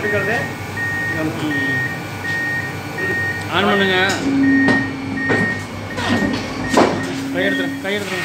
எடுக்கிறது. ஆன் பண்ணுங்க. கை எடுத்துரு கை எடுத்துரு